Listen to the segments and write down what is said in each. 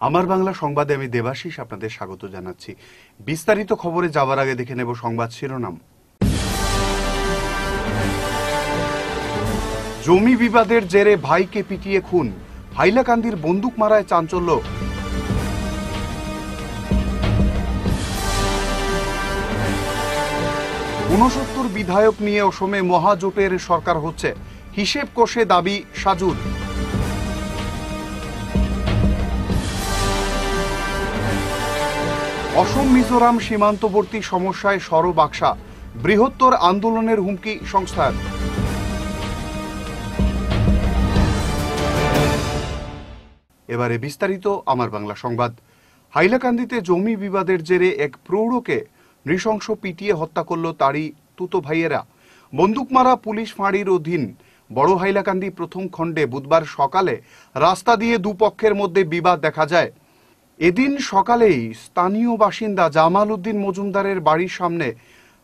আমার বাংলা সংবাদে আমি দেবাশিস আপনাদের স্বাগত জানাচ্ছি। বিস্তারিত খবরে যাওয়ার আগে দেখে নেব সংবাদ শিরোনাম। জমি বিবাদের জেরে ভাইকে পিটিয়ে খুন। হাইলাকান্দির বন্দুক মারায় চাঞ্চল্য। ঊনসত্তর বিধায়ক নিয়ে অসমে মহাজোটের সরকার হচ্ছে। হিসেব কষে দাবি সাজুর। অসম, মিজোরাম সীমান্তবর্তী সমস্যায় সরবাকসা বৃহত্তর আন্দোলনের হুমকি সংস্থার। এবারে বিস্তারিত আমার বাংলা সংবাদ। হাইলাকান্দিতে জমি বিবাদের জেরে এক প্রৌঢ়কে নৃশংস পিটিয়ে হত্যা করল তারই তুতো ভাইয়েরা। বন্দুকমারা পুলিশ ফাঁড়ির অধীন বড় হাইলাকান্দি প্রথম খণ্ডে বুধবার সকালে রাস্তা দিয়ে দুপক্ষের মধ্যে বিবাদ দেখা যায়। এদিন সকালেই স্থানীয় বাসিন্দা জামাল উদ্দিন মজুমদারের বাড়ির সামনে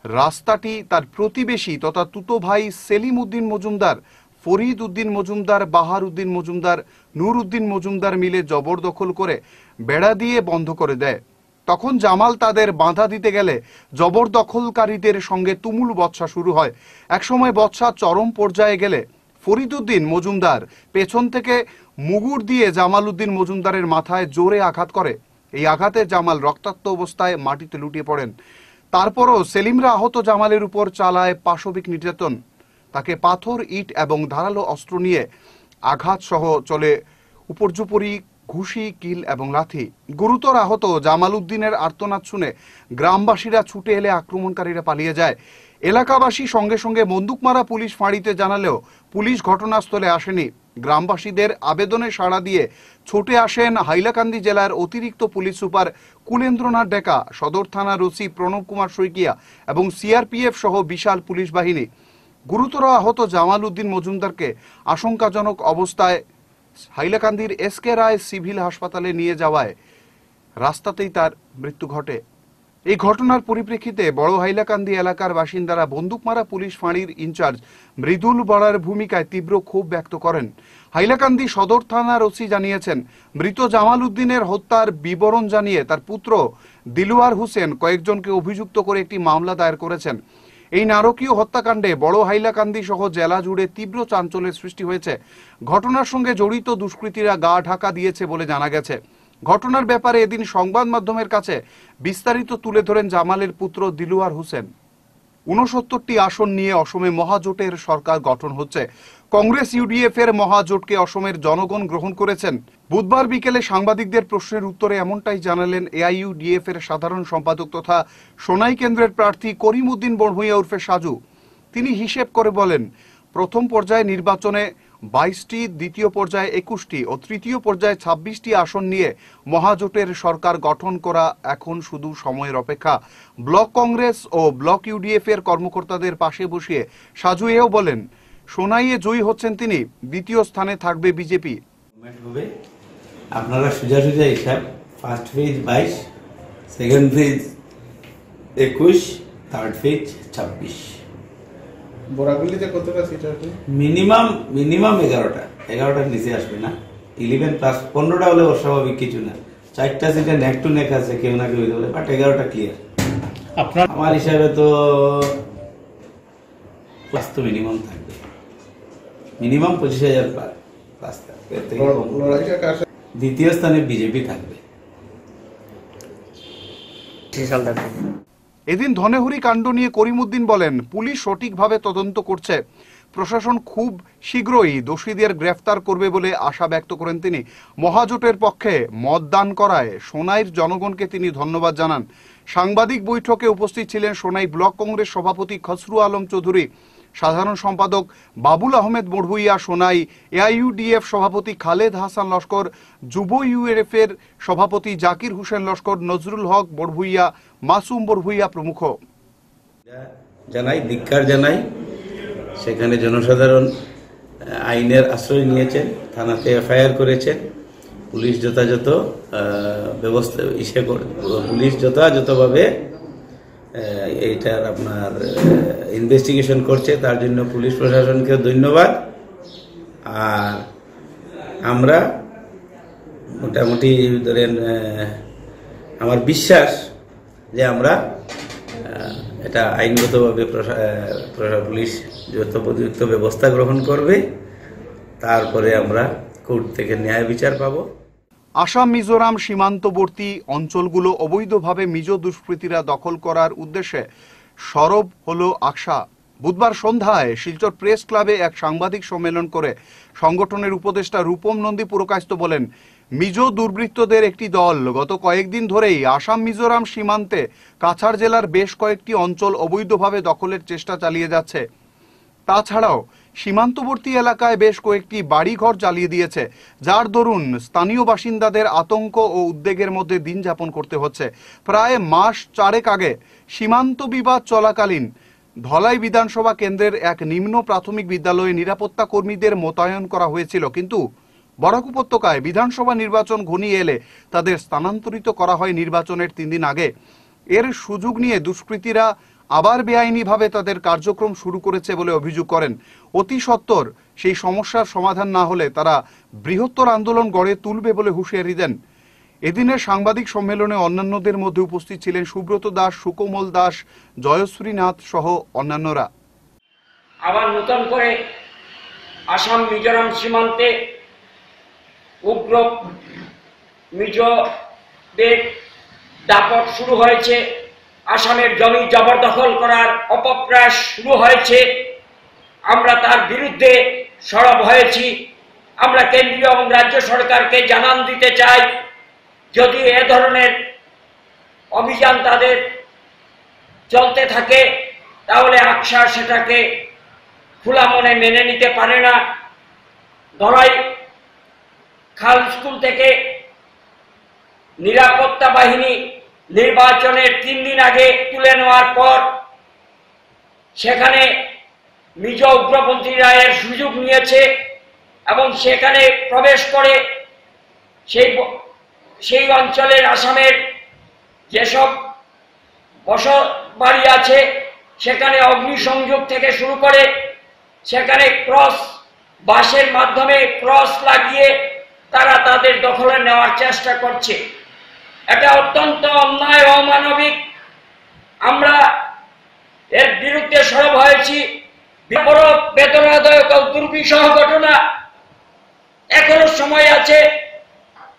রাস্তাটি তার প্রতিবেশী তথা তুতো ভাই সেলিম উদ্দিন মজুমদার, ফরিদ উদ্দিন মজুমদার, বাহার উদ্দিন মজুমদার, নূর উদ্দিন মজুমদার মিলে জবরদখল করে বেড়া দিয়ে বন্ধ করে দেয়। তখন জামাল তাদের বাধা দিতে গেলে জবরদখলকারীদের সঙ্গে তুমুল বৎসা শুরু হয়। একসময় বৎসা চরম পর্যায়ে গেলে ফরিদুদ্দিন মজুমদার পেছন থেকে মুগুর দিয়ে জামাল উদ্দিন মজুমদারের মাথায় জোরে আঘাত করে। এই আঘাতে জামাল রক্তাক্ত অবস্থায় মাটিতে লুটিয়ে পড়েন। তারপরও সেলিমরা আহত জামালের উপর চালায় পাশবিক নির্যাতন। তাকে পাথর, ইট এবং ধারালো অস্ত্র নিয়ে আঘাত সহ চলে উপর্যুপরি ঘুষি, কিল এবং লাথি। গুরুতর আহত জামাল উদ্দিনের আর্তনাদ শুনে গ্রামবাসীরা ছুটে এলে আক্রমণকারীরা পালিয়ে যায়। এলাকাবাসী সঙ্গে সঙ্গে বন্দুকমারা পুলিশ ফাঁড়িতে জানালেও পুলিশ ঘটনাস্থলে আসেনি। গ্রামবাসীদের আবেদনে সাড়া দিয়ে ছুটে আসেন হাইলাকান্দি জেলার অতিরিক্ত পুলিশ সুপার কুলেন্দ্রনাথ ডেকা, সদর থানার ওসি প্রণব কুমার শইকিয়া এবং সিআরপিএফ সহ বিশাল পুলিশ বাহিনী। গুরুতর আহত জামাল উদ্দিন মজুমদারকে আশঙ্কাজনক অবস্থায় হাইলাকান্দির এস কে রায় সিভিল হাসপাতালে নিয়ে যাওয়ায় রাস্তাতেই তার মৃত্যু ঘটে। এই ঘটনার পরিপ্রেক্ষিতে বড় হাইলাকান্দি এলাকার বাসিন্দারা বন্দুকমারা পুলিশ ফাঁড়ির ইনচার্জ মৃদুল বড়ার ভূমিকায় তীব্র ক্ষোভ ব্যক্ত করেন। হাইলাকান্দি সদর থানার ওসি জানিয়েছেন, মৃত জামাল উদ্দিনের হত্যার বিবরণ জানিয়ে তার পুত্র দিলুয়ার হোসেন কয়েকজনকে অভিযুক্ত করে একটি মামলা দায়ের করেছেন। এই নারকীয় হত্যাকাণ্ডে বড় হাইলাকান্দি সহ জেলা জুড়ে তীব্র চাঞ্চল্যের সৃষ্টি হয়েছে। ঘটনার সঙ্গে জড়িত দুষ্কৃতীরা গা ঢাকা দিয়েছে বলে জানা গেছে। ঘটনার ব্যাপারে এদিন সংবাদ মাধ্যমের কাছে বিস্তারিত তুলে ধরেন জামালের পুত্র দিলুয়ার হোসেন। উনসত্তরটি আসন নিয়ে অসমে মহাজোটের সরকার গঠন হচ্ছে। কংগ্রেস ইউডিএফ এর মহাজোটকে অসমের জনগণ গ্রহণ করেছেন। বুধবার বিকেলে সাংবাদিকদের প্রশ্নের উত্তরে এমনটাই জানালেন এআইইউডিএফ এর সাধারণ সম্পাদক তথা সোনাই কেন্দ্রের প্রার্থী করিম উদ্দিন বড়ভূঁইয়া উর্ফে সাজু। তিনি হিসেব করে বলেন, প্রথম পর্যায়ে নির্বাচনে বাইশটি, দ্বিতীয় পর্যায়ে একুশটি ও তৃতীয় পর্যায়ে ছাব্বিশটি আসন নিয়ে মহাজোটের সরকার গঠন করা এখন শুধু সময়ের অপেক্ষা। ব্লক কংগ্রেস ও ব্লক ইউডিএফ এর কর্মকর্তাদের পাশে বসিয়ে সাজু এও বলেন সোনাইয়ে জয়ী হচ্ছেন তিনি। দ্বিতীয় স্থানে থাকবে বিজেপি। আপনারা সোজা সোজা হিসাব ফার্স্ট ফেজ বাইশ সেকেন্ড ফেজ একুশ থার্ড ফেজ ছাব্বিশ। বোরাগুলিতে কতটা সিট আছে? মিনিমাম মিনিমাম এগারোটা। এগারোটার নিচে আসবে না। ইলেভেন প্লাস পনেরোটা হলে অস্বাভাবিক কিছু না। চারটা সিটে নেক টু নেক আছে কেউ না কেউ পারে বাট এগারোটা ক্লিয়ার আপনার আমার হিসাবে তো প্লাস তো মিনিমাম থাকবে। মিনিমাম পঁচিশ হাজার সাথে? দ্বিতীয় স্থানে বিজেপি থাকবে। এদিন ধনেহরি কাণ্ড নিয়ে করিমউদ্দিন বলেন পুলিশ সঠিকভাবে তদন্ত করছে। প্রশাসন খুব শীঘ্রই দোষীদের গ্রেফতার করবে বলে আশা ব্যক্ত করেন তিনি। মহাজোটের পক্ষে মতদান করায় সোনাইর জনগণকে তিনি ধন্যবাদ জানান। সাংবাদিক বৈঠকে উপস্থিত ছিলেন সোনাই ব্লক কংগ্রেস সভাপতি খসরু আলম চৌধুরী। সাধারণ সম্পাদক বাবুল আহমেদ বড়ভুইয়া সোনাই, এআইইউডিএফ সভাপতি খালেদ হাসান লস্কর, যুব ইউএফ এর সভাপতি জাকির হোসেন লস্কর, নজরুল হক বড়ভুইয়া মাসুম বড়ভুইয়া প্রমুখ। জানাই, ধিক্কার জানাই। সেখানে জনসাধারণ আইনের আশ্রয় নিয়েছেন, থানাতে এফআইআর করেছেন। পুলিশ যথাযথ ব্যবস্থা, ইসে পুলিশ যথাযথভাবে এইটার আপনার ইনভেস্টিগেশন করছে, তার জন্য পুলিশ প্রশাসনকে ধন্যবাদ। আর আমরা মোটামুটি ধরেন আমার বিশ্বাস যে আমরা এটা আইনগতভাবে পুলিশ যথোপযুক্ত ব্যবস্থা গ্রহণ করবে, তারপরে আমরা কোর্ট থেকে ন্যায় বিচার পাবো। আসাম, মিজোরাম সীমান্তবর্তী অঞ্চলগুলো অবৈধভাবে মিজো দুষ্কৃতীরা দখল করার উদ্দেশ্যে সরব হল আকসা। বুধবার সন্ধ্যায় শিলচর প্রেস ক্লাবে এক সাংবাদিক সম্মেলন করে সংগঠনের উপদেষ্টা রূপম নন্দী পুরকায়স্ত বলেন, মিজো দুর্বৃত্তদের একটি দল। গত কয়েকদিন ধরেই আসাম, মিজোরাম সীমান্তে কাছাড় জেলার বেশ কয়েকটি অঞ্চল অবৈধভাবে দখলের চেষ্টা চালিয়ে যাচ্ছে। তাছাড়াও সীমান্তবর্তী এলাকায় বেশ কয়েকটি বাড়িঘর জ্বালিয়ে দিয়েছে, যার দরুন স্থানীয় বাসিন্দাদের আতঙ্ক ও উদ্বেগের মধ্যে দিন যাপন করতে হচ্ছে। প্রায় মাস চারেক আগে সীমান্ত বিবাদ চলাকালীন ধলাই বিধানসভা কেন্দ্রের এক নিম্ন প্রাথমিক বিদ্যালয়ে নিরাপত্তা কর্মীদের মোতায়েন করা হয়েছিল, কিন্তু বরাক উপত্যকায় বিধানসভা নির্বাচন ঘনিয়ে এলে তাদের স্থানান্তরিত করা হয় নির্বাচনের তিন দিন আগে। এর সুযোগ নিয়ে দুষ্কৃতীরা আবার বেআইনিভাবে তাদের কার্যক্রম শুরু করেছে বলে অভিযোগ করেন। অতি সত্বর সেই সমস্যার সমাধান না হলে তারা বৃহত্তর আন্দোলন গড়ে তুলবে বলে হুঁশিয়ারি দেন। এদিনের সাংবাদিক সম্মেলনে অন্যান্যদের মধ্যে উপস্থিত ছিলেন সুব্রত দাস, সুকোমল দাস, জয়শ্রী নাথ সহ অন্যান্যরা। আবার নতুন করে আসাম মিজোরাম সীমান্তে উগ্র মিজোদের দাপট শুরু হয়েছে। আসামের জমি জবরদখল করার অপপ্রয়াস শুরু হয়েছে। আমরা তার বিরুদ্ধে সরব হয়েছি। আমরা কেন্দ্রীয় এবং রাজ্য সরকারকে জানান দিতে চাই, যদি এ ধরনের অভিযান তাদের চলতে থাকে, তাহলে আকশা সেটাকে খোলা মনে মেনে নিতে পারে না। ধরাই খাল স্কুল থেকে নিরাপত্তা বাহিনী নির্বাচনের তিন দিন আগে তুলে নেওয়ার পর সেখানে মিজ উগ্রপন্থীরা এর সুযোগ নিয়েছে এবং সেখানে প্রবেশ করে সেই সেই অঞ্চলের আসামের যেসব বসত বাড়ি আছে, সেখানে অগ্নিসংযোগ থেকে শুরু করে সেখানে ক্রস বাসের মাধ্যমে ক্রস লাগিয়ে তারা তাদের দখলে নেওয়ার চেষ্টা করছে। এটা অত্যন্ত অন্যায় অমানবিক। আমরা এর বিরুদ্ধে সরব হয়েছি। ও দুর্বিষহ ঘটনা এখনও সময় আছে।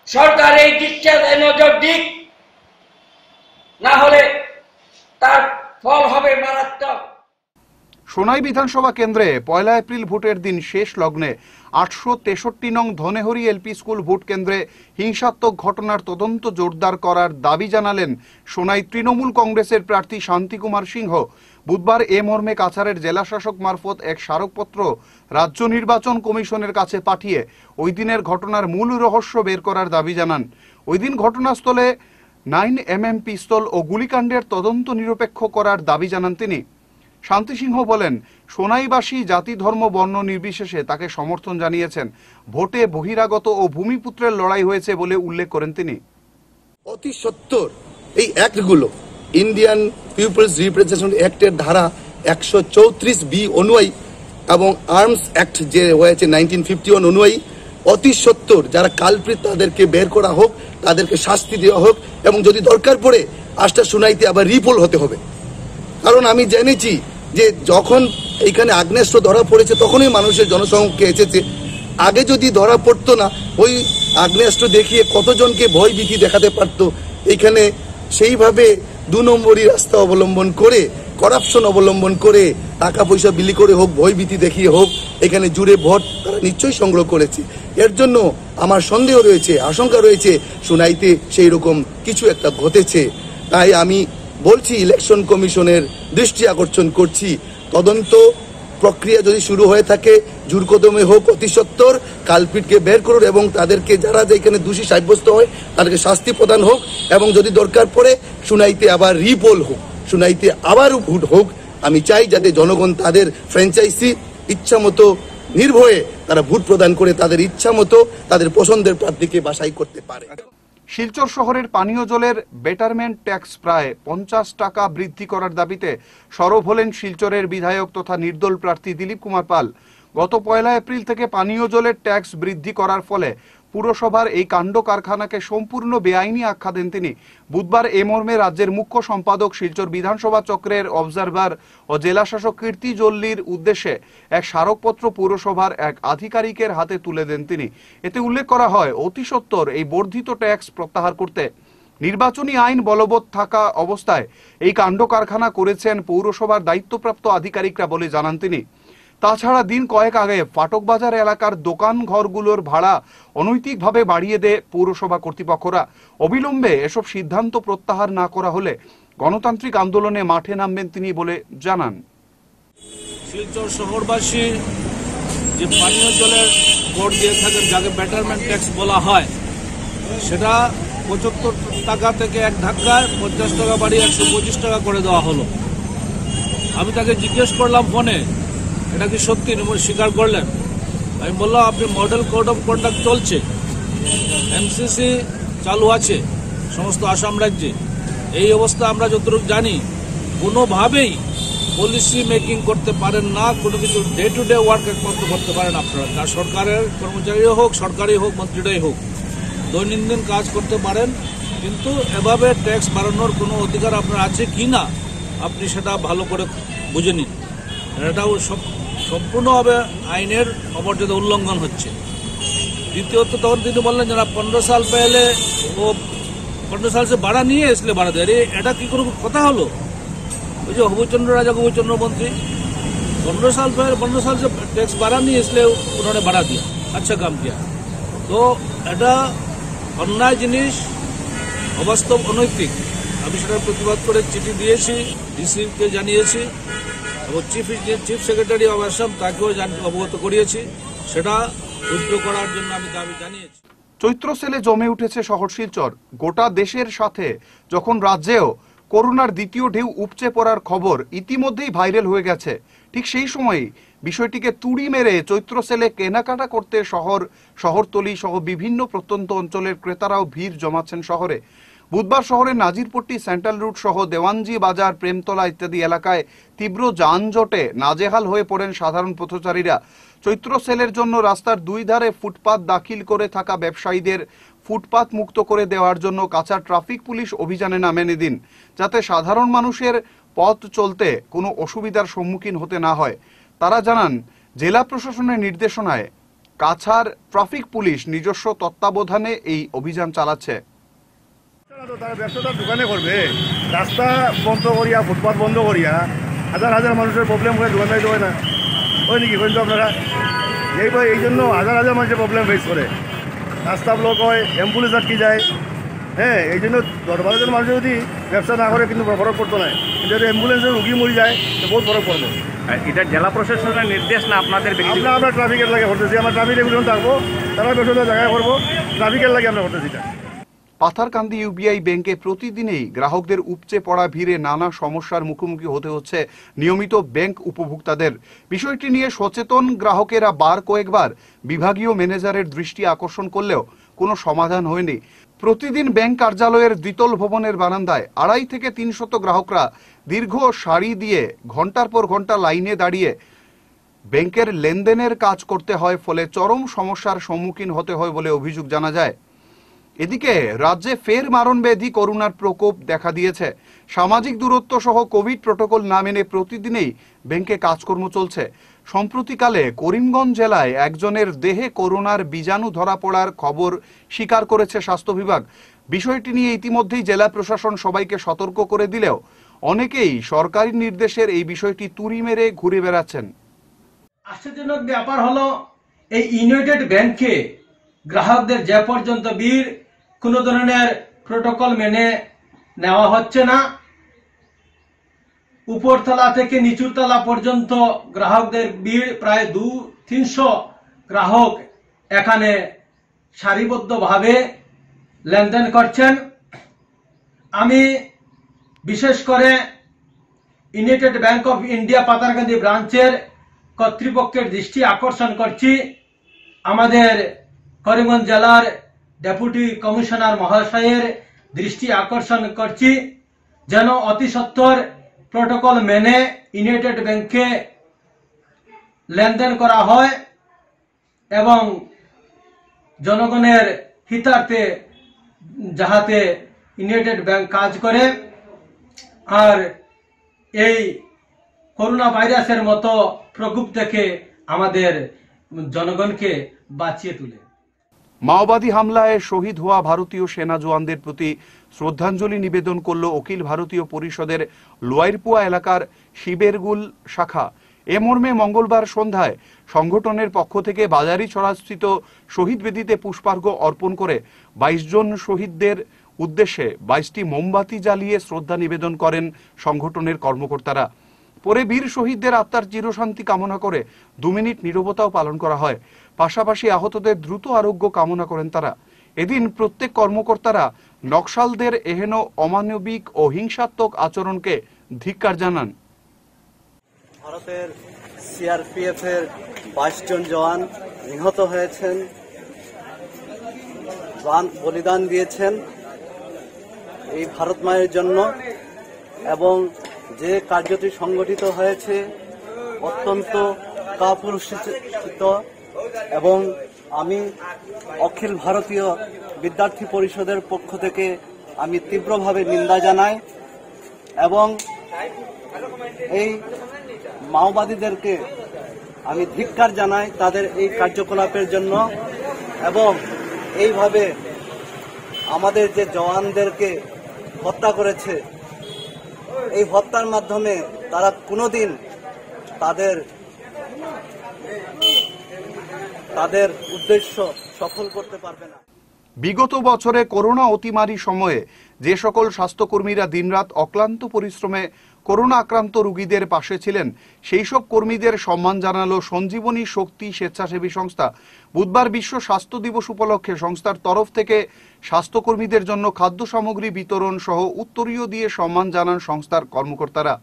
সরকার এই দিকটা নজর দিক। না হলে তার ফল হবে মারাত্মক। সোনাই বিধানসভা কেন্দ্রে পয়লা এপ্রিল ভোটের দিন শেষ লগ্নে আটশো তেষট্টি নং ধনেহরি এলপি স্কুল ভোট কেন্দ্রে হিংসাত্মক ঘটনার তদন্ত জোরদার করার দাবি জানালেন সোনাই তৃণমূল কংগ্রেসের প্রার্থী শান্তিকুমার সিংহ। বুধবার এ মর্মে কাছাড়ের জেলাশাসক মারফত এক স্মারকপত্র রাজ্য নির্বাচন কমিশনের কাছে পাঠিয়ে ওই দিনের ঘটনার মূল রহস্য বের করার দাবি জানান। ওই দিন ঘটনাস্থলে নাইন এমএম পিস্তল ও গুলিকাণ্ডের তদন্ত নিরপেক্ষ করার দাবি জানান তিনি। শান্তি সিংহ বলেন, সোনাইবাসী জাতি ধর্ম বর্ণ নির্বিশেষে তাকে সমর্থন জানিয়েছেন। ভোটে বহিরাগত ও ভূমিপুত্রের লড়াই হয়েছে বলে উল্লেখ করেন তিনি। অতি সত্তর। এই অ্যাক্টগুলো, ইন্ডিয়ান পিপলস রিপ্রেজেন্টেশন অ্যাক্টের ধারা একশো চৌত্রিশ বি অনুযায়ী এবং আর্মস অ্যাক্ট যে হয়েছে নাইনটিন ফিফটি ওয়ান অনুযায়ী, অতি সত্তর। যারা কালপ্রিত তাদেরকে বের করা হোক, তাদেরকে শাস্তি দেওয়া হোক এবং যদি দরকার পড়ে আজটা শুনাইতে আবার রিপোল হতে হবে। কারণ আমি জেনেছি যে যখন এইখানে আগ্নেয়াস্ত্র ধরা পড়েছে, তখনই মানুষের জনসংখ্যা এসেছে। আগে যদি ধরা পড়তো না, ওই আগ্নেয়াস্ত্র দেখিয়ে কতজনকে ভয় ভীতি দেখাতে পারতো? এইখানে সেইভাবে দু নম্বরই রাস্তা অবলম্বন করে করাপশন অবলম্বন করে টাকা পয়সা বিলি করে হোক, ভয় ভীতি দেখিয়ে হোক, এখানে জুড়ে ভোট তারা নিশ্চয়ই সংগ্রহ করেছে। এর জন্য আমার সন্দেহ রয়েছে, আশঙ্কা রয়েছে, শুনাইতে সেই রকম কিছু একটা ঘটেছে। তাই আমি বলছি, ইলেকশন কমিশনের দৃষ্টি আকর্ষণ করছি। তদন্ত প্রক্রিয়া যদি শুরু হয়ে থাকে, জোরকদমে হোক অতি সত্তর, কালপিটকে বের করুন এবং তাদেরকে যারা যেখানে দোষী সাব্যস্ত হয়, তাদেরকে শাস্তি প্রদান হোক এবং যদি দরকার পড়ে, শুনাইতে আবার রিপোল হোক, শুনাইতে আবার ভোট হোক, আমি চাই যাতে জনগণ তাদের ফ্র্যাঞ্চাইজি ইচ্ছা মতো নির্ভয়ে তারা ভোট প্রদান করে, তাদের ইচ্ছা মতো তাদের পছন্দের প্রার্থীকে বাছাই করতে পারে। শিলচর শহরের পানীয় জলের বেটারমেন্ট ট্যাক্স প্রায় পঞ্চাশ টাকা বৃদ্ধি করার দাবিতে সরব হলেন শিলচরের বিধায়ক তথা নির্দল প্রার্থী দিলীপ কুমার পাল। গত পয়লা এপ্রিল থেকে পানীয় জলের ট্যাক্স বৃদ্ধি করার ফলে পুরসভার এই কাণ্ড কারখানাকে সম্পূর্ণ বেআইনি আখ্যা দেন তিনি। বুধবার এ মর্মে রাজ্যের মুখ্য সম্পাদক শিলচর বিধানসভা চক্রের অবজারভার ও জেলাশাসক কীর্তি জল্লির উদ্দেশ্যে এক স্মারকপত্র পুরসভার এক আধিকারিকের হাতে তুলে দেন তিনি। এতে উল্লেখ করা হয়, অতি সত্বর এই বর্ধিত ট্যাক্স প্রত্যাহার করতে নির্বাচনী আইন বলবৎ থাকা অবস্থায় এই কাণ্ড কারখানা করেছেন পৌরসভার দায়িত্বপ্রাপ্ত আধিকারিকরা বলে জানান তিনি। তাছাড়া দিন কয়েক আগে ফাটকবাজার এলাকার দোকান ঘরগুলোর ভাড়া অনৈতিকভাবে বাড়িয়ে দেয় পৌরসভা কর্তৃপক্ষরা। অবিলম্বে এসব সিদ্ধান্ত প্রত্যাহার না করা হলে গণতান্ত্রিক আন্দোলনে মাঠে নামবেন তিনি বলে জানান। শিলচর শহরবাসী যে পানীয় জলের বোর্ড দিয়ে থাকেন, যাকে ব্যাটারমেন্ট ট্যাক্স বলা হয়, সেটা পঁচাত্তর টাকা থেকে এক ধাক্কায় পঞ্চাশ টাকা বাড়িয়ে একশো পঁচিশ টাকা করে দেওয়া হলো। আমি তাকে জিজ্ঞেস করলাম ফোনে এটা কি সত্যি? উনি স্বীকার করলেন? আমি বললাম, আপনি মডেল কোড অফ কন্ডাক্ট চলছে। এমসিসি চালু আছে, সমস্ত আসাম রাজ্যে। এই অবস্থা আমরা যতটুকু জানি, কোনোভাবেই পলিসি মেকিং করতে পারেন না, কোনো কিছু ডে টু ডে ওয়ার্ক একমাত্র করতে পারেন আপনারা। তা সরকারের কর্মচারী হোক সরকারি হোক, মন্ত্রীরাই হোক, দৈনন্দিন কাজ করতে পারেন, কিন্তু এভাবে ট্যাক্স বাড়ানোর কোনো অধিকার আপনার আছে কি না আপনি সেটা ভালো করে বুঝে নিন। এটাও সব সম্পূর্ণভাবে আইনের অবর্জিত উল্লঙ্ঘন হচ্ছে। দ্বিতীয়ত তখন তিনি বললেন, যারা পনেরো সাল পেলে ও পনেরো সাল সে ভাড়া নিয়ে এসলে ভাড়া দেয় এটা কি কোনো কথা হলো? ওই যে হবুচন্দ্র রাজা হবুচন্দ্র মন্ত্রী, পনেরো সাল পেলে, পনেরো সাল সে ট্যাক্স ভাড়া নিয়ে এসলে उन्होंने ভাড়া দিয়া আচ্ছা কাম দিয়া। তো এটা অন্যায় জিনিস, অবাস্তব অনৈতিক। আমি সেটার প্রতিবাদ করে চিঠি দিয়েছি, ডিসিকে জানিয়েছি। এবং chief chief secretary of Assam তাকেও অবগত করিয়েছি। সেটা উদ্র করার জন্য আমি দাবি জানিয়েছি। চৈত্র সেলে জমে উঠেছে শহর শিলচর। গোটা দেশের সাথে যখন রাজ্যেও করোনার দ্বিতীয় ঢেউ উপচে পড়ার খবর ইতিমধ্যেই ভাইরাল হয়ে গেছে, ঠিক সেই সময়ই বিষয়টিকে তুড়ি মেরে চৈত্র সেলে কেনাকাটা করতে শহর, শহরতলি সহ বিভিন্ন প্রত্যন্ত অঞ্চলের ক্রেতারাও ভিড় জমাচ্ছেন শহরে। বুধবার শহরের নাজিরপট্টি সেন্ট্রাল রুট সহ দেওয়ানজি বাজার, প্রেমতলা ইত্যাদি এলাকায় তীব্র যানজটে নাজেহাল হয়ে পড়েন সাধারণ পথচারীরা। চৈত্র সেলের জন্য রাস্তার দুই ধারে ফুটপাত দাখিল করে থাকা ব্যবসায়ীদের ফুটপাত মুক্ত করে দেওয়ার জন্য কাঁচা ট্রাফিক পুলিশ অভিযানে নামেন এদিন, যাতে সাধারণ মানুষের পথ চলতে কোনো অসুবিধার সম্মুখীন হতে না হয়। তারা জানান, জেলা প্রশাসনের নির্দেশনায় কাছার ট্রাফিক পুলিশ নিজস্ব তত্ত্বাবধানে এই অভিযান চালাচ্ছে। তারা ব্যবসাটা দোকানে করবে। রাস্তা বন্ধ করিয়া ফুটপাথ বন্ধ করিয়া হাজার হাজার মানুষের প্রবলেম হয়ে দোকানদারি হয় না। ওই নাকি বলতো আপনারা? এই এই জন্য হাজার হাজার মানুষের প্রবলেম ফেস করে। রাস্তা ব্লক হয় অ্যাম্বুলেন্স আটকে যায়। হ্যাঁ এই জন্য দশ মানুষ যদি ব্যবসা না করে কিন্তু ফরক পড়তো না। কিন্তু যদি অ্যাম্বুলেন্সের রুগী মরে যায় তো বহুত ফরক পড়ব। এটা জেলা প্রশাসনের নির্দেশ না আপনাদের আমরা আমরা ট্রাফিকের লাগে করতেছি আমরা ট্রাফিক রেগুলেশন থাকব তারা ব্যবসা জায়গায় করব। ট্রাফিকের লাগে আমরা করতেছি এটা। পাথারকান্দি ইউবিআই ব্যাংকে প্রতিদিনই গ্রাহকদের উপচে পড়া ভিড়ে নানা সমস্যার মুখোমুখি হতে হচ্ছে নিয়মিত ব্যাংক উপভোক্তাদের। বিষয়টি নিয়ে সচেতন গ্রাহকেরা বার কয়েকবার বিভাগীয় ম্যানেজারের দৃষ্টি আকর্ষণ করলেও কোনো সমাধান হয়নি। প্রতিদিন ব্যাংক কার্যালয়ের দ্বিতল ভবনের বারান্দায় আড়াই থেকে তিনশত গ্রাহকরা দীর্ঘ সারি দিয়ে ঘণ্টার পর ঘণ্টা লাইনে দাঁড়িয়ে ব্যাংকের লেনদেনের কাজ করতে হয়, ফলে চরম সমস্যার সম্মুখীন হতে হয় বলে অভিযোগ জানা যায়। এদিকে রাজ্যে ফের মারণব্যাধি করোনার প্রকোপ দেখা দিয়েছে। সামাজিক দূরত্ব সহ কোভিড প্রটোকল না মেনে প্রতিদিনেই ব্যাংকে কাজকর্ম চলছে। সম্প্রতিকালে করিমগঞ্জ জেলায় একজনের দেহে করোনার বীজাণু ধরা পড়ার খবর স্বীকার করেছে স্বাস্থ্য বিভাগ। বিষয়টি নিয়ে ইতিমধ্যেই জেলা প্রশাসন সবাইকে সতর্ক করে দিলেও অনেকেই সরকারি নির্দেশের এই বিষয়টি তুড়ি মেরে ঘুরে বেড়াচ্ছেন। আশ্চর্যজনক ব্যাপার হলো, এই ইউনাইটেড ব্যাংকে গ্রাহকদের যে পর্যন্ত বীর কোনো ধরনের প্রোটোকল মেনে নেওয়া হচ্ছে না। উপরতলা থেকে নিচুতলা পর্যন্ত গ্রাহকদের ভিড় প্রায় দু, তিনশো গ্রাহক এখানে সারিবদ্ধভাবে লেনদেন করছেন। আমি বিশেষ করে United Bank of India Patharkandi ব্রাঞ্চের কর্তৃপক্ষের দৃষ্টি আকর্ষণ করছি। আমাদের করিমগঞ্জ জেলার ডেপুটি কমিশনার মহাশয়ের দৃষ্টি আকর্ষণ করছি, যেন অতি সত্বর প্রোটোকল মেনে ইউনাইটেড ব্যাংকে লেনদেন করা হয় এবং জনগণের হিতার্থে যাহাতে ইউনাইটেড ব্যাংক কাজ করে, আর এই করোনা ভাইরাসের মতো প্রকোপ থেকে আমাদের জনগণকে বাঁচিয়ে তুলে। মাওবাদী হামলায় শহীদ হওয়া ভারতীয় সেনা জওয়ানদের প্রতি শ্রদ্ধাঞ্জলি নিবেদন করল অখিল ভারতীয় পরিষদের লোয়াইরপুয়া এলাকার শিবেরগুল শাখা। এ মর্মে মঙ্গলবার সন্ধ্যায় সংগঠনের পক্ষ থেকে বাজারি ছড়াস্থিত শহীদ বেদিতে পুষ্পার্ঘ অর্পণ করে বাইশ জন শহীদদের উদ্দেশ্যে বাইশটি মোমবাতি জ্বালিয়ে শ্রদ্ধা নিবেদন করেন সংগঠনের কর্মকর্তারা। পরে বীর শহীদদের আত্মার চিরশান্তি কামনা করে দু মিনিট নীরবতাও পালন করা হয়। পাশাপাশি আহতদের দ্রুত আরোগ্য কামনা করেন তারা। এদিন প্রত্যেক কর্মকর্তারা নকশালদের এহেন অমানবিক ও হিংসাত্মক আচরণকে ধিক্কার জানান। ভারতের সিআরপিএফ এর বাইশ জন জওয়ান নিহত হয়েছেন। বলিদান দিয়েছেন এই ভারত মায়ের জন্য এবং যে কার্যটি সংগঠিত হয়েছে অত্যন্ত কাপুরুষিত এবং আমি অখিল ভারতীয় বিদ্যার্থী পরিষদের পক্ষ থেকে আমি তীব্রভাবে নিন্দা জানাই এবং এই মাওবাদীদেরকে আমি ধিক্কার জানাই তাদের এই কার্যকলাপের জন্য এবং এইভাবে আমাদের যে জওয়ানদেরকে হত্যা করেছে এই হত্যার মাধ্যমে তারা কোনোদিন তাদের তাদের উদ্দেশ্য সফল করতে পারবে না। বিগত বছরে করোনা অতিমারি সময়ে যে সকল স্বাস্থ্যকর্মীরা দিনরাত অক্লান্ত পরিশ্রমে করোনা আক্রান্ত রোগীদের পাশে ছিলেন, সেই সব কর্মীদের সম্মান জানালো সঞ্জীবনী শক্তি স্বেচ্ছাসেবী সংস্থা। বুধবার বিশ্ব স্বাস্থ্য দিবস উপলক্ষে সংস্থার তরফ থেকে স্বাস্থ্যকর্মীদের জন্য খাদ্য সামগ্রী বিতরণ সহ উত্তরীয় দিয়ে সম্মান জানান সংস্থার কর্মকর্তারা।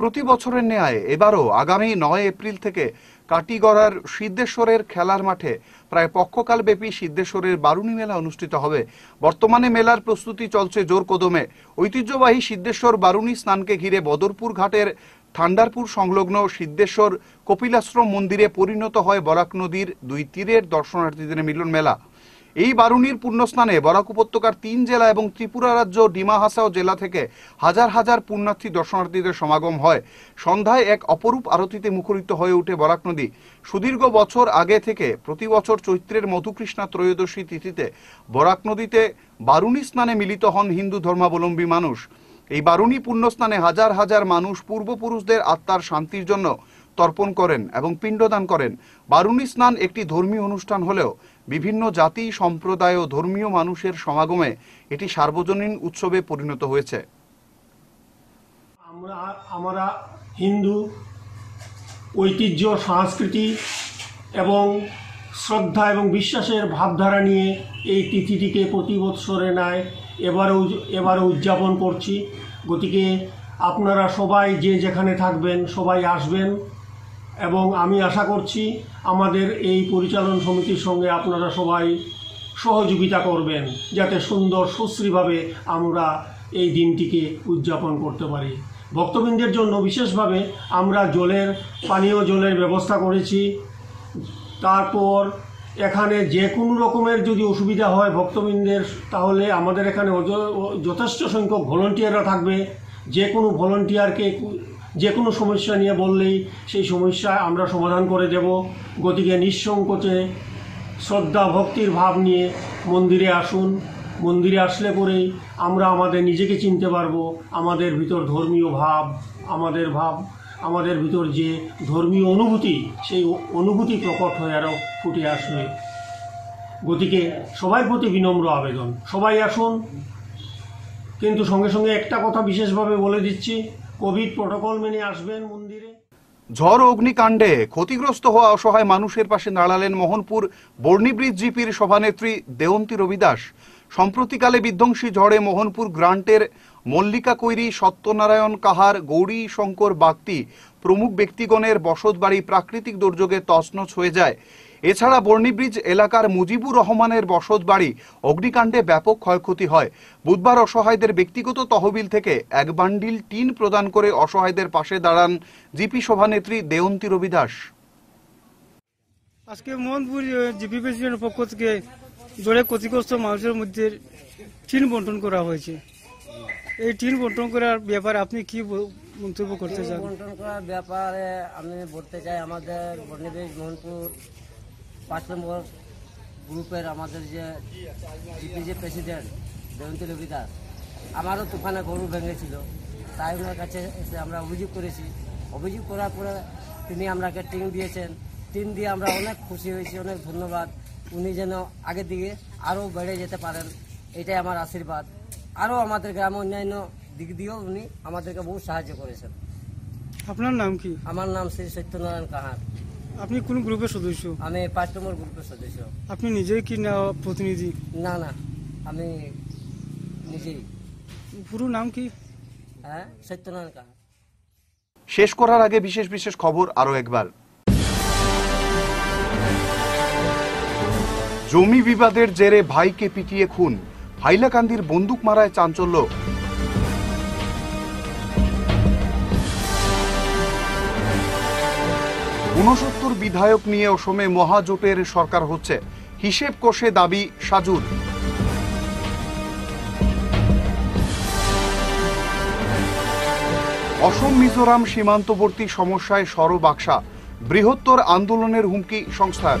প্রতি বছরের ন্যায় এবারও আগামী নয় এপ্রিল থেকে কাটিগড়ার সিদ্ধেশ্বরের খেলার মাঠে প্রায় পক্ষকাল ব্যাপী সিদ্ধেশ্বরের বারুণী মেলা অনুষ্ঠিত হবে। বর্তমানে মেলার প্রস্তুতি চলছে জোর কদমে। ঐতিহ্যবাহী সিদ্ধেশ্বর বারুণী স্নানকে ঘিরে বদরপুর ঘাটের ঠান্ডারপুর সংলগ্ন সিদ্ধেশ্বর কপিলাশ্রম মন্দিরে পরিণত হয় বরাক নদীর দুই তীরের দর্শনার্থীদের মিলন মেলা এই বারুণীর পুণ্যস্নানে বরাক উপত্যকার তিন জেলা এবং ত্রিপুরা রাজ্য ডিমা হাসাও জেলা থেকে হাজার হাজার পুণ্যার্থী দর্শনার্থীদের সমাগম হয়। সন্ধ্যায় এক অপরূপ আরতিতে মুখরিত হয়ে ওঠে বরাক নদী। সুদীর্ঘ বছর আগে থেকে প্রতি বছর চৈত্রের মধুকৃষ্ণা ত্রয়োদশী তিথিতে বরাক নদীতে বারুণী স্নানে মিলিত হন হিন্দু ধর্মাবলম্বী মানুষ। এই বারুণী পুণ্যস্নানে হাজার হাজার মানুষ পূর্বপুরুষদের আত্মার শান্তির জন্য তর্পণ করেন এবং পিণ্ডদান করেন। বারুণী স্নান একটি ধর্মীয় অনুষ্ঠান হলেও বিভিন্ন জাতি, সম্প্রদায় ও ধর্মীয় মানুষের সমাগমে এটি সার্বজনীন উৎসবে পরিণত হয়েছে। আমরা আমরা হিন্দু, ঐতিহ্য, সংস্কৃতি এবং শ্রদ্ধা এবং বিশ্বাসের ভাবধারা নিয়ে এই তিথিটিকে প্রতি বৎসরে নেয় এবারেও এবারে উদযাপন করছি। গতিকে আপনারা সবাই যে যেখানে থাকবেন, সবাই আসবেন এবং আমি আশা করছি আমাদের এই পরিচালন সমিতির সঙ্গে আপনারা সবাই সহযোগিতা করবেন, যাতে সুন্দর, সুশ্রীভাবে আমরা এই দিনটিকে উদযাপন করতে পারি। ভক্তবৃন্দের জন্য বিশেষভাবে আমরা জলের, পানীয় জলের ব্যবস্থা করেছি। তারপর এখানে যে কোনো রকমের যদি অসুবিধা হয় ভক্তবৃন্দের, তাহলে আমাদের এখানে যথেষ্ট সংখ্যক ভলেন্টিয়াররা থাকবে। যে কোনো ভলেন্টিয়ারকে যে কোনো সমস্যা নিয়ে বললেই সেই সমস্যা আমরা সমাধান করে দেব। গতিকে নিঃসংকোচে শ্রদ্ধা, ভক্তির ভাব নিয়ে মন্দিরে আসুন। মন্দিরে আসলে পরেই আমরা আমাদের নিজেকে চিনতে পারব। আমাদের ভিতর ধর্মীয় ভাব, আমাদের ভাব আমাদের ভিতর যে ধর্মীয় অনুভূতি, সেই অনুভূতি প্রকট হয়ে আরও ফুটে আসবে। গতিকে সবার প্রতি বিনম্র আবেদন। সবাই আসুন। কিন্তু সঙ্গে সঙ্গে একটা কথা বিশেষভাবে বলে দিচ্ছি। কোভিড প্রোটোকল মেনে আসবেন মন্দিরে। ঝড় অগ্নিকাণ্ডে ক্ষতিগ্রস্ত হওয়া অসহায় মানুষের পাশে দাঁড়ালেন মোহনপুর বর্ণিব্রিজ জিপির সভানেত্রী দেওন্তী রবিদাস। সম্প্রতিকালে বিধ্বংসী ঝড়ে মোহনপুর গ্রান্টের মল্লিকা কৈরি, সত্যনারায়ণ কাহার, গৌরী শঙ্কর বাগতি প্রমুখ ব্যক্তিগণের বসতবাড়ি প্রাকৃতিক দুর্যোগে তছনছ হয়ে যায়। এছাড়া বর্ণিব্রিজ এলাকার মুজিবুর রহমানের বসতবাড়ি অগ্নিকাণ্ডে ব্যাপক ক্ষয়ক্ষতি হয়। বুধবার অসহায়দের ব্যক্তিগত তহবিল থেকে এক বান্ডিল টিন প্রদান করে অসহায়দের পাশে দাঁড়ান জিপি সভানেত্রী দেওন্তী রবিদাস। আজকে মোহনপুর জিপি প্রেসিডেন্টের পক্ষ থেকে জলে ক্ষতিগ্রস্ত মানুষের মধ্যে টিন বন্টন করা হয়েছে। এই টিন বন্টন করার ব্যাপারে আপনি কি মন্তব্য করতে চান? বন্টন করার ব্যাপারে আমি বলতে চাই আমাদের বর্ণিবেশ মোহনপুর পাঁচ নম্বর গ্রুপের আমাদের যে জিপি যে প্রেসিডেন্ট জয়ন্তী রবিদাস আমারও তুফানে গরু ভেঙেছিল তাই ওনার কাছে এসে আমরা অভিযোগ করেছি। অভিযোগ করার পরে তিনি আমরাকে টিন দিয়েছেন। টিন দিয়ে আমরা অনেক খুশি হয়েছি অনেক ধন্যবাদ। উনি যেন আগের দিকে আরও বেড়ে যেতে পারেন এটাই আমার আশীর্বাদ। আরও আমাদের গ্রামে অন্যান্য দিক দিয়েও উনি আমাদেরকে বহু সাহায্য করেছেন। আপনার নাম কি? আমার নাম শ্রী সত্যনারায়ণ কাহার। আপনি কোন গ্রুপের সদস্য? আমি পাঁচ নম্বর গ্রুপের সদস্য। আপনি নিজেই কি না প্রতিনিধি? না না আমি নিজেই। পুরো নাম কি? হ্যাঁ সত্যনারায়ণ কাহার। শেষ করার আগে বিশেষ বিশেষ খবর আরও একবার। জমি বিবাদের জেরে ভাইকে পিটিয়ে খুন। হাইলাকান্দির বন্দুক মারায় চাঞ্চল্য। ঊনসত্তর বিধায়ক নিয়ে অসমে মহাজোটের সরকার হচ্ছে। হিসেব কষে দাবি সাজুর। অসম মিজোরাম সীমান্তবর্তী সমস্যায় সরবাক্সা বৃহত্তর আন্দোলনের হুমকি সংস্থার।